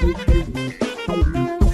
Oh, oh,